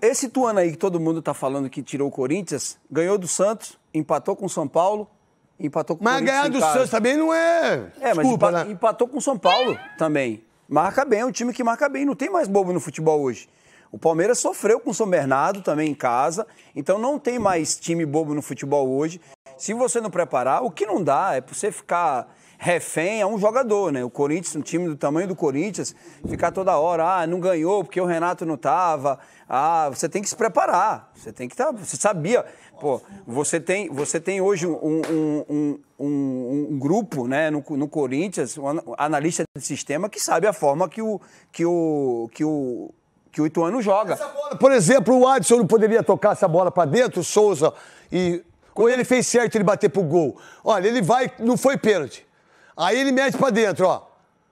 Esse Tuano aí que todo mundo tá falando que tirou o Corinthians, ganhou do Santos, empatou com o São Paulo, empatou com o Mas Corinthians. ganhar em do. Santos também não é. É, mas Desculpa, empa- né? empatou com o São Paulo também. Marca bem, é um time que marca bem. Não tem mais bobo no futebol hoje. O Palmeiras sofreu com o São Bernardo também em casa. Então não tem mais time bobo no futebol hoje. Se você não preparar, o que não dá é pra você ficar refém a um jogador, né? O Corinthians, um time do tamanho do Corinthians, ficar toda hora, ah, não ganhou porque o Renato não tava. Ah, você tem que se preparar. Você tem que estar. você sabia. Pô, você tem, você tem hoje um, um, um, um- grupo né, no, no Corinthians, um ana- analista de sistema, que sabe a forma que o, que o, que o, que o Ituano joga. Bola, Por exemplo, o Adson não poderia tocar essa bola pra dentro, Souza, e. Ou ele fez certo ele bater pro gol. Olha, ele vai, não foi pênalti. Aí ele mete pra dentro, ó.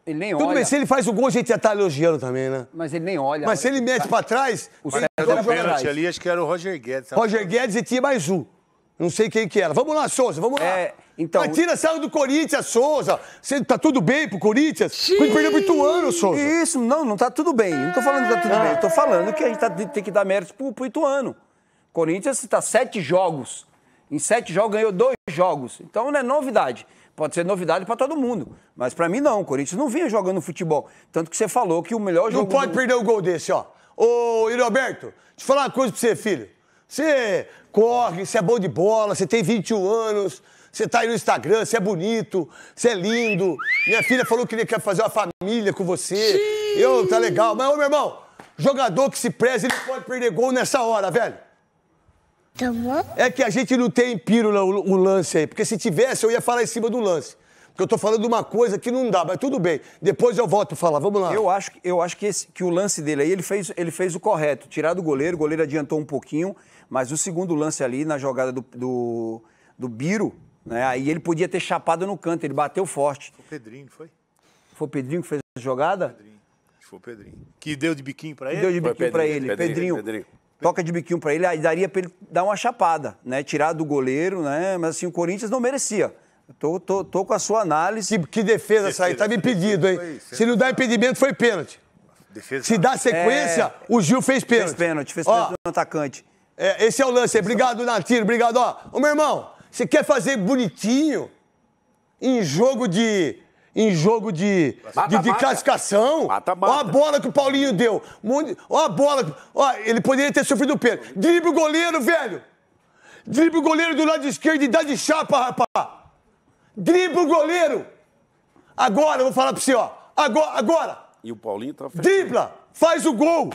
Ele nem Tudo olha. bem, se ele faz o gol, a gente já tá elogiando também, né? Mas ele nem olha. Mas se ele mete pra trás, O tem César dois O jogador. jogadores. pênalti ali, acho que era o Roger Guedes. sabe? Roger Guedes e tinha mais um. Não sei quem que era. Vamos lá, Souza, vamos lá. É, então- Mas tira saiu do Corinthians, Souza. Você tá tudo bem pro Corinthians? Quando perdeu pro Ituano, Souza. Isso, não, não tá tudo bem. Não tô falando que tá tudo bem. Eu tô falando que a gente tá- tem que dar méritos pro, pro Ituano. Corinthians está sete jogos. Em sete jogos ganhou dois jogos. Então não é novidade. Pode ser novidade para todo mundo. Mas para mim não. O Corinthians não vinha jogando futebol. Tanto que você falou que o melhor Não jogo. pode do- perder o gol desse, ó. Ô, Roberto, deixa eu falar uma coisa pra você, filho. Você corre, você é bom de bola, você tem 21 anos, você tá aí no Instagram, você é bonito, você é lindo. Minha filha falou que quer fazer uma família com você. Eu, tá legal. Mas, ô, meu irmão, jogador que se preza, ele pode perder gol nessa hora, velho. Tá bom? É que a gente não tem pílula o, o lance aí, porque se tivesse eu ia falar em cima do lance. Porque eu tô falando de uma coisa que não dá, mas tudo bem. Depois eu volto a falar, vamos lá. Eu acho, que- eu acho que, esse- que o lance dele aí, ele fez, ele fez o correto. Tirar do goleiro, o goleiro adiantou um pouquinho, mas o segundo lance ali, na jogada do, do, do Biro, né, aí ele podia ter chapado no canto, ele bateu forte. O Pedrinho, foi? Foi o Pedrinho que fez a jogada? Que foi o Pedrinho. Que deu de biquinho pra ele? Deu de Foi biquinho pra Pedrinho, ele. Pedrinho, Pedrinho, Pedrinho. Toca de biquinho pra ele, aí daria pra ele dar uma chapada, né? Tirar do goleiro, né? Mas assim, o Corinthians não merecia. Tô, tô, tô com a sua análise. Que, que defesa essa aí, tava impedido, hein? Se não dá impedimento, foi pênalti. Defesa. Se dá sequência, o Gil fez pênalti. Fez pênalti, fez Ó, pênalti no atacante. é, esse é o lance. Obrigado, Natiro. Obrigado, ó. Ô, meu irmão, você quer fazer bonitinho em jogo de. Em jogo de, de, de Mata-mata. classificação. Mata-mata. Ó a bola que o Paulinho deu. Ó a bola. Ó, ele poderia ter sofrido o pênalti. Drible o goleiro, velho. Drible o goleiro do lado esquerdo e dá de chapa, rapaz. Drible o goleiro. Agora, eu vou falar pra você, ó. Agora, agora. E o Paulinho tá Dribla, faz o gol.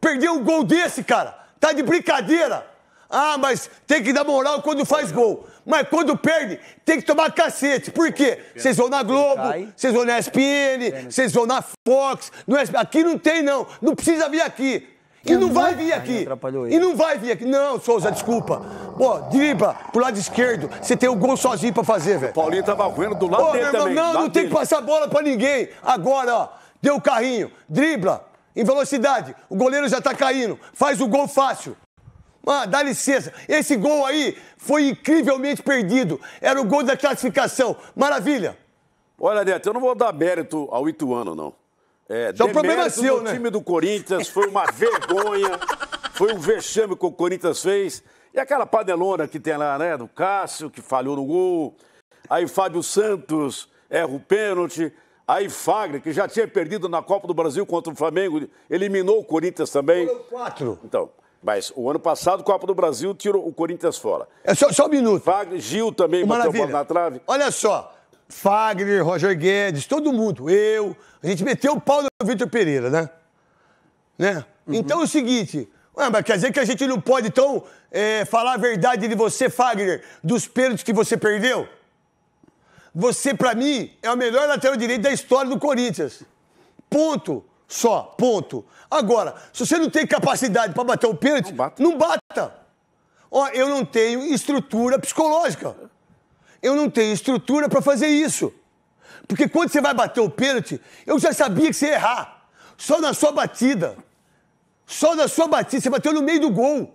Perdeu um gol desse, cara. Tá de brincadeira. Ah, mas tem que dar moral quando faz gol. Mas quando perde, tem que tomar cacete. Por quê? Vocês vão na Globo, vocês vão na ESPN, vocês vão na Fox. No ESPN. Aqui não tem, não. Não precisa vir aqui. E não vai vir aqui. E não vai vir aqui. Não, Souza, desculpa. Pô, dribla pro lado esquerdo. Você tem o gol sozinho pra fazer, velho. Paulinho tava vendo do lado Ô, dele meu irmão, também. não, não tem que passar bola pra ninguém. Agora, ó, deu o carrinho, dribla, em velocidade, o goleiro já tá caindo, faz o gol fácil. Ah, dá licença. Esse gol aí foi incrivelmente perdido. Era o gol da classificação. Maravilha. Olha, Neto, eu não vou dar mérito ao Ituano, não. É, Isso é um problema demérito seu, do né? time do Corinthians foi uma vergonha, foi um vexame que o Corinthians fez. E aquela panelona que tem lá, né, do Cássio, que falhou no gol. Aí Fábio Santos erra o pênalti. Aí Fagner, que já tinha perdido na Copa do Brasil contra o Flamengo, eliminou o Corinthians também. Quatro. Então, mas o ano passado, Copa do Brasil, tirou o Corinthians fora. É só, só um minuto. Fagner, Gil também bateu a bola Maravilha. na trave. Olha só. Fagner, Roger Guedes, todo mundo, eu. A gente meteu o pau no Vitor Pereira, né? né? Então é o seguinte. Ué, mas quer dizer que a gente não pode, então, é, falar a verdade de você, Fagner, dos pênaltis que você perdeu? Você, pra mim, é o melhor lateral direito da história do Corinthians. Ponto. Só. Ponto. Agora, se você não tem capacidade pra bater o pênalti, Não bata. não bata. Ó, eu não tenho estrutura psicológica. Eu não tenho estrutura pra fazer isso. Porque quando você vai bater o pênalti, eu já sabia que você ia errar. Só na sua batida. Só na sua batida. Você bateu no meio do gol.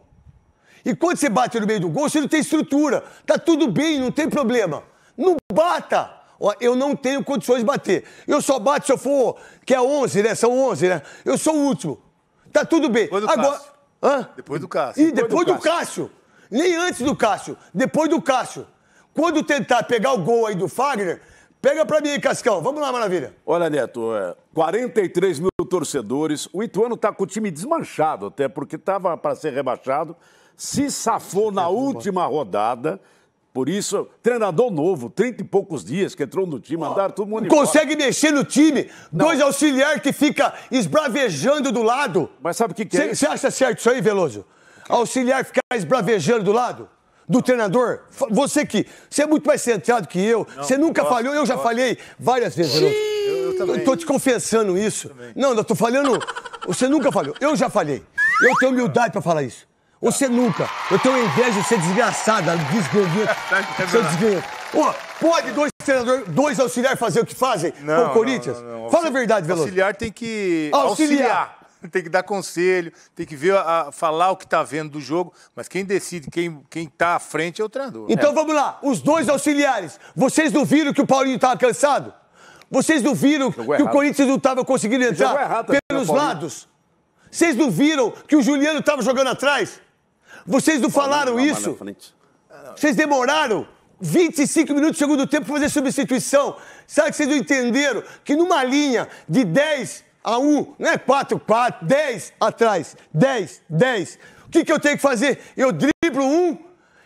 E quando você bate no meio do gol, você não tem estrutura. Tá tudo bem, não tem problema. Não bata. Ó, eu não tenho condições de bater. Eu só bato se eu for, que é 11, né? São 11, né? Eu sou o último. Tá tudo bem. Foi do Agora, Cássio. Hã? Depois do Cássio. E depois do Cássio. Nem antes do Cássio. Depois do Cássio. Quando tentar pegar o gol aí do Fagner, pega pra mim aí, Cascão. Vamos lá, Maravilha. Olha, Neto, é, 43 mil torcedores. O Ituano tá com o time desmanchado, até porque tava para ser rebaixado. Se safou na última rodada. Por isso, treinador novo, 30 e poucos dias que entrou no time, mandaram todo mundo embora. Consegue mexer no time. Dois auxiliares que fica esbravejando do lado. Mas sabe o que, que é? Você acha certo isso aí, Veloso? Auxiliar ficar esbravejando do lado? Do treinador? Você que. Você é muito mais centrado que eu. Você nunca gosto, falhou, eu já gosto. falei várias vezes, Veloso. Eu, eu também. Eu tô te confessando isso. Não, eu tô falando. Você nunca falhou. Eu já falei. Eu tenho humildade pra falar isso. Você nunca. Eu tenho inveja de ser desgraçado, desganhento. Seu. Ó, pode dois treinadores, dois auxiliares fazer o que fazem com o Corinthians? não, não. Fala a verdade, Veloso. Auxiliar tem que Auxiliar. auxiliar. Tem que dar conselho, tem que ver, a- falar o que tá vendo do jogo, mas quem decide, quem, quem tá à frente é o treinador. Então vamos lá, os dois auxiliares. Vocês não viram que o Paulinho estava cansado? Vocês não viram que o errado. Corinthians não estava conseguindo entrar errado pelos né, lados? Vocês não viram que o Juliano estava jogando atrás? Vocês não falaram isso? Vocês demoraram 25 minutos do segundo tempo para fazer substituição. Sabe que vocês não entenderam que numa linha de 10 a 1, não é 4, 4, 10 atrás, 10, 10. O que, que eu tenho que fazer? Eu driblo um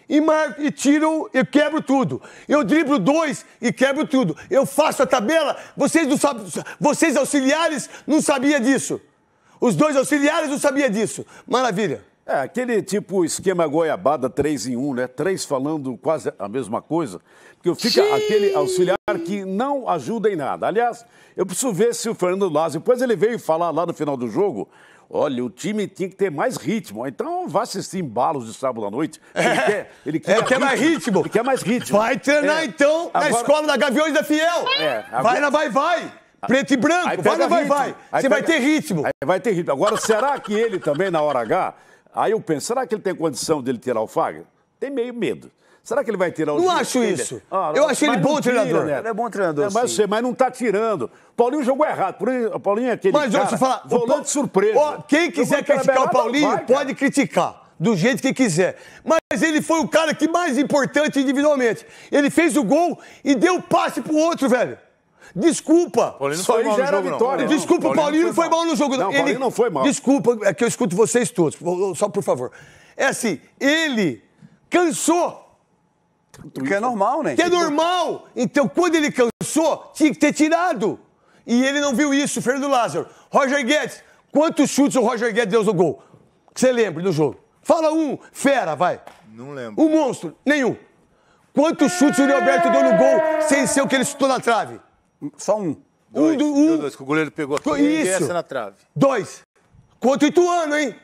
e, marco, e tiro, eu quebro tudo. Eu driblo dois e quebro tudo. Eu faço a tabela, vocês não sabem, vocês auxiliares não sabiam disso. Os dois auxiliares não sabiam disso. Maravilha. É, aquele tipo esquema goiabada 3 em 1, né? Três falando quase a mesma coisa. Porque fica aquele auxiliar que não ajuda em nada. Aliás, eu preciso ver se o Fernando Lázaro, depois ele veio falar lá no final do jogo, olha, o time tinha que ter mais ritmo. Então vá assistir embalos de sábado à noite. Ele quer, ele quer, É, quer mais ritmo. Ele quer mais ritmo. Vai treinar É. então na Agora- escola da Gaviões da Fiel. É, agora- Vai na Vai Vai. Preto e branco. Vai na Vai ritmo. Vai. Você vai pega- ter ritmo. Aí vai ter ritmo. Agora, será que ele também, na hora H, aí eu penso, será que ele tem condição dele tirar o Fagner? Tem meio medo. Será que ele vai tirar o Não acho isso. medo. Eu acho ele bom tira, treinador. Neto. Ele é bom treinador, É, mas, sim. sei, mas não tá tirando. Paulinho jogou errado. Por isso, o Paulinho é aquele Mas, cara, eu falar. volante o- surpresa. Ó, quem quiser criticar o Paulinho, vai, pode criticar. Do jeito que quiser. Mas ele foi o cara que mais importante individualmente. Ele fez o gol e deu o passe pro outro, velho. Desculpa. Paulinho não Só foi aí mal já no era jogo, vitória. Não, Desculpa, o Paulinho não foi mal no jogo. Não, o Paulinho não foi mal. Desculpa, é que eu escuto vocês todos. Só por favor. É assim, ele cansou. Porque é normal, né? Que é normal. Então, quando ele cansou, tinha que ter tirado. E ele não viu isso, Fernando Lázaro. Roger Guedes, quantos chutes o Roger Guedes deu no gol? Que você lembra do jogo? Fala um, fera, vai. Não lembro. Um monstro, nenhum. Quantos chutes o Roberto deu no gol sem ser o que ele chutou na trave? Só um. Um, Dois, do, deu um, dois, que o goleiro pegou aqui Isso. e essa na trave. dois. Contra o Ituano, hein?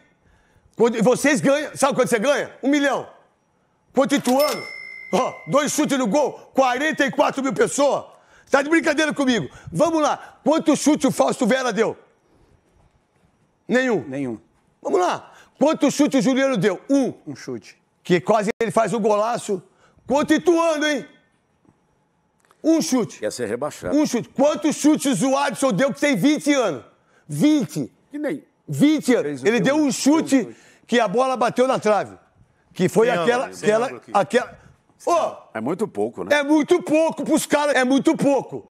Quando- vocês ganham, sabe quanto você ganha? Um milhão. Contra o Ituano, ó, dois chutes no gol, 44 mil pessoas. Tá de brincadeira comigo. Vamos lá. Quantos chutes o Fausto Vera deu? Nenhum. Nenhum. Vamos lá. Quantos chutes o Juliano deu? Um. Um chute. Que quase ele faz o golaço. Contra o Ituano, hein? Um chute. Quer ser rebaixado. Um chute. Quantos chutes o Adson deu que tem 20 anos? 20. Que nem... 20 anos. Ele deu um chute que a bola bateu na trave. Que foi Sem aquela. ângulo, aquela, aquela... É muito pouco, né? é muito pouco pros caras. É muito pouco.